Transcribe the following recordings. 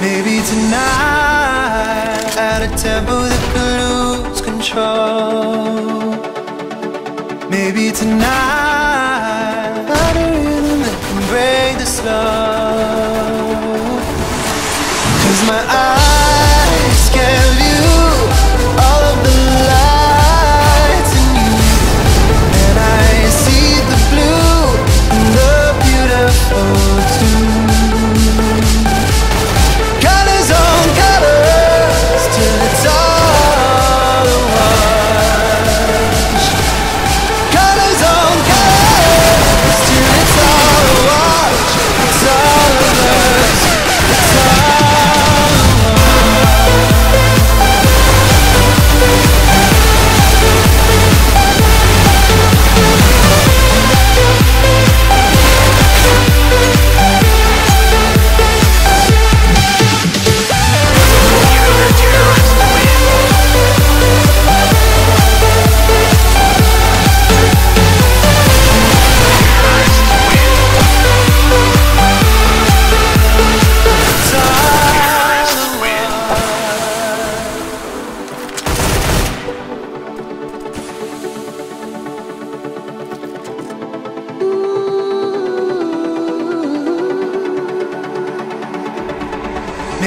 Maybe tonight, at a tempo that could lose control. Maybe tonight, at a rhythm that can break the slow.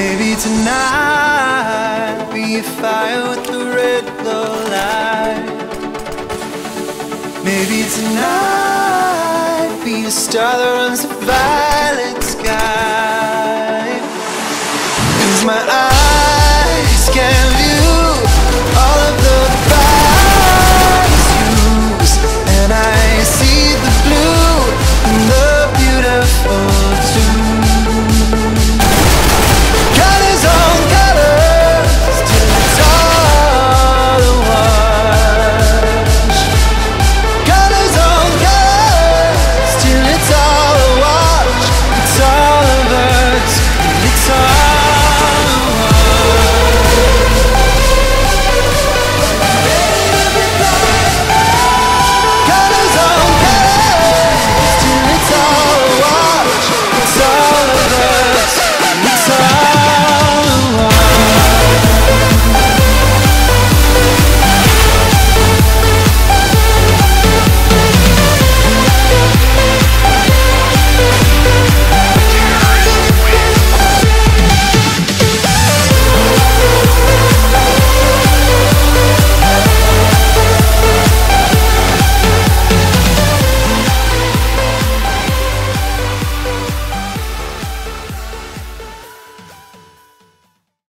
Maybe tonight we fire with the red glow light. Maybe tonight be a star that runs the violet sky. Cause my eyes.